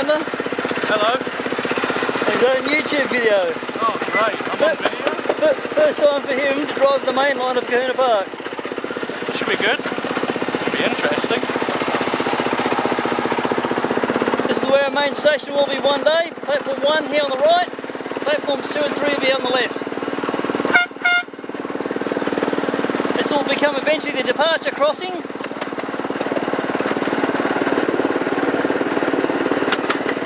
Hello. He's got a YouTube video. Oh, great. I'm on video. First time for him to drive the main line of Cohunu Park. Should be good. Should be interesting. This is where our main station will be one day. Platform 1 here on the right. Platforms 2 and 3 will be on the left. This will become eventually the departure crossing.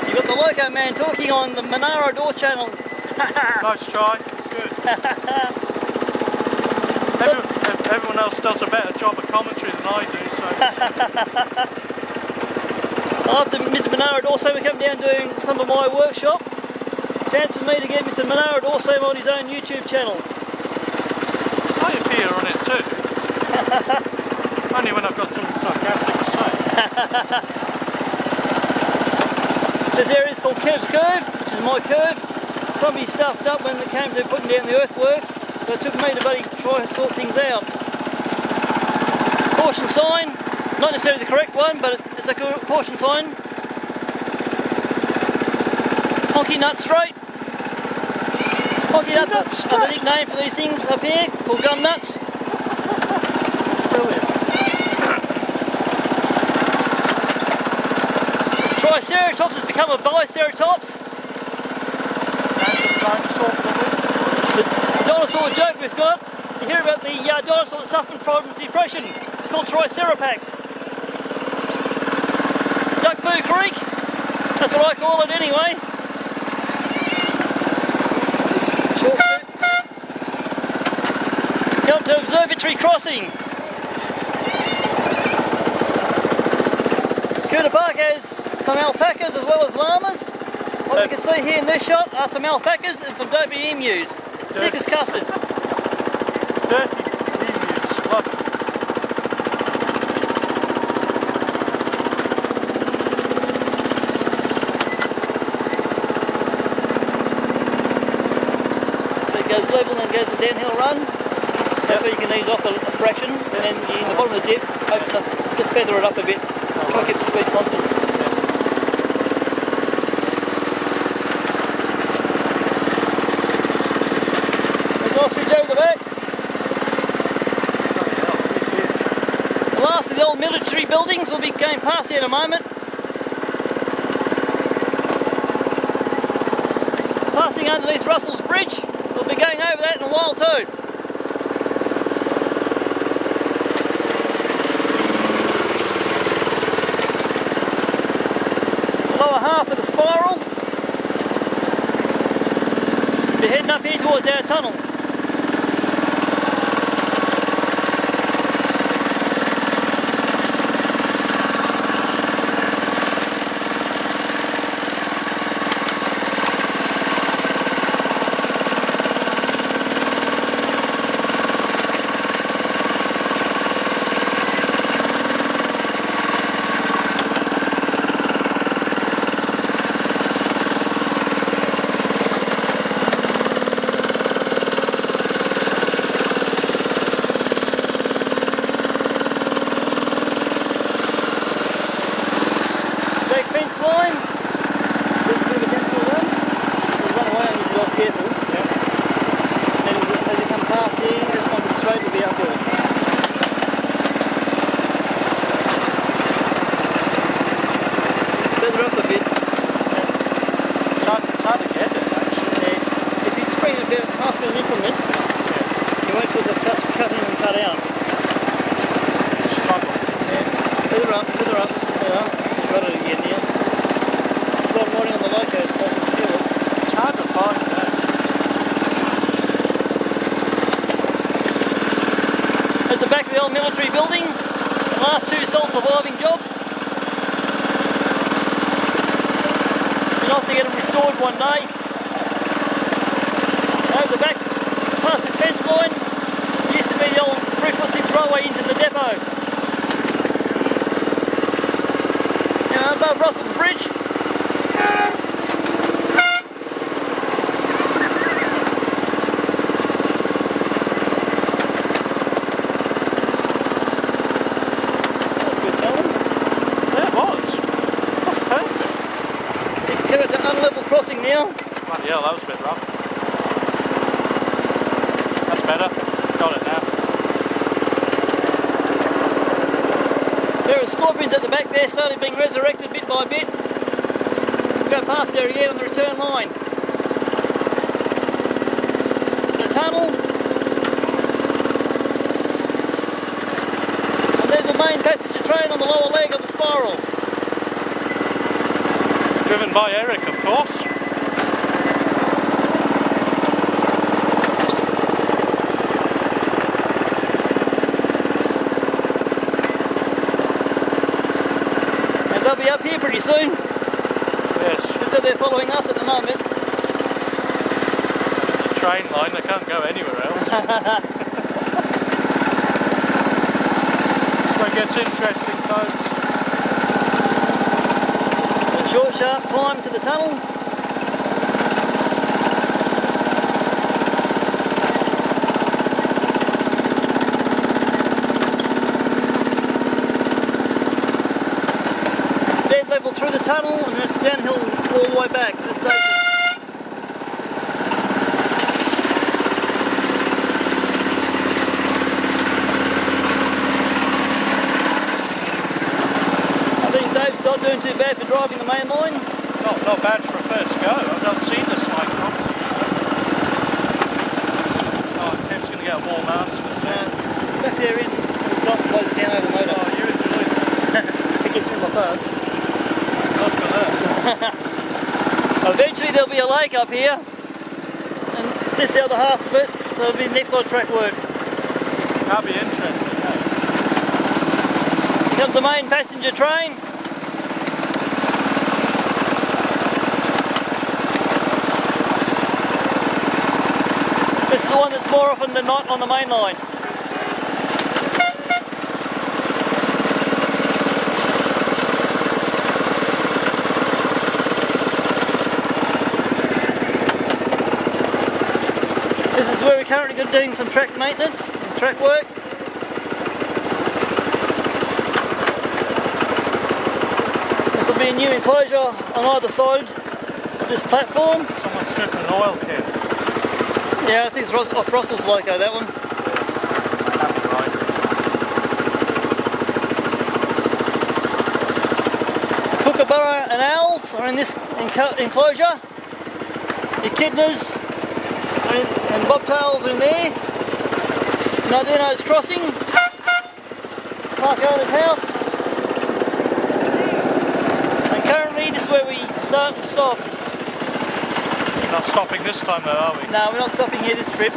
You've got the Loco Man talking on the Monaro Door channel. Nice try. It's good. Everyone, everyone else does a better job of commentary than I do, so After Mr. Monaro Dorsey come down doing some of my workshop, chance for me to get Mr. Monaro Dorsey on his own YouTube channel. I appear on it too. Only when I've got something sarcastic to say. This area is called Kev's Curve, which is my curve. Somebody stuffed up when it came to putting down the earthworks, so it took me to buddy try and sort things out. Caution sign, not necessarily the correct one, but it's a ca- caution sign. Honky Nut Straight. Honky Nuts Nut are the nickname for these things up here, called gum nuts. Triceratops has become a biceratops. The dinosaur joke we've got, you hear about the uh, dinosaur that suffered from depression. It's called Triceratops. Duck Boo Creek, that's what I call it anyway. Come to Observatory Crossing. Kuna Park has some alpacas as well as llamas. What we can see here in this shot are some alpacas and some Dobie emus. Thick as custard. dirty emus. Love it. So it goes level and goes a downhill run. That's where you can ease off a, a fraction, and then you, in the bottom of the dip, open up, just feather it up a bit. Oh, Try to keep the speed constant. Bloody hell, big deal. The last of the old military buildings will be going past here in a moment. Passing underneath Russell's Bridge, we'll be going over that in a while too. Lower half of the spiral. We're heading up here towards our tunnel. Big fence line. There's a bit of a downhill run. We'll run away and you be careful. And then as you come past here, just on the straight will be uphill. Just feather up a bit. It's hard, it's hard to get it, actually. Uh, if you spring a bit half in increments, you won't feel the cut, cut in and cut out. It's a struggle. Feather up, feather up. There you are. You got it again here. So I'm riding on the loco, so I can feel it. It's hard to find that. There's the back of the old military building. The last two sole surviving jobs. Be nice to get them restored one day. Over the back, past this fence line, used to be the old 3 foot 6 railway into the depot. Now above Russell's Bridge. That's good, gentlemen. There it was. That's perfect. Bloody hell, that was a bit rough. That's better. Got it now. There are scorpions at the back there, slowly being resurrected bit by bit. We'll go past there again on the return line. The tunnel. And there's a main passenger train on the lower leg of the spiral. Driven by Eric, of course. And they'll be up here pretty soon. Yes. So they're following us at the moment. It's a train line, they can't go anywhere else. This way gets interesting, folks. A short, sharp climb to the tunnel. It's dead tunnel and it's downhill all the way back the station. I think Dave's not doing too bad for driving the main line. Not, not bad for a first go. I've not seen this like properly. Oh, Kev's going to get a warm ass with Uh, that. sucks air in from the top and blows it down over the motor. Oh, you enjoy it. It gets rid of my farts. Not for that. Eventually there'll be a lake up here, and this is the other half of it, so it'll be next lot of track work. That'll be interesting. Here comes the main passenger train. This is the one that's more often than not on the main line. This is where we're currently doing some track maintenance and track work. This will be a new enclosure on either side of this platform. Someone's dripping an oil can. Yeah, I think it's off Russell's loco, that one. Kookaburra and owls are in this enclosure. Echidnas are in, and bobtails are in there. Nardino's crossing. Park owner's house. And currently this is where we start and stop. We're not stopping this time though, are we? No, we're not stopping here this trip.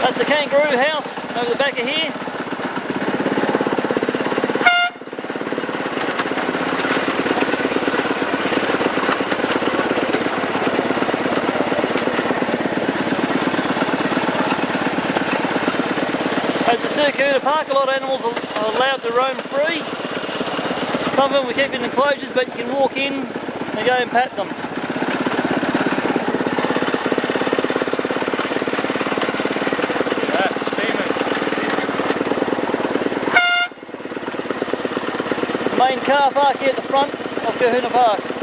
That's the kangaroo house over the back of here. The Park, a lot of animals are are allowed to roam free. Some of them we keep in enclosures, but you can walk in and go and pat them. Main car park here at the front of Cohunu Park.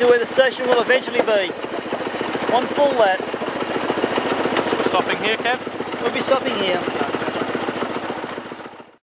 Into where the station will eventually be. One full lap. Stopping here, Kev? We'll be stopping here.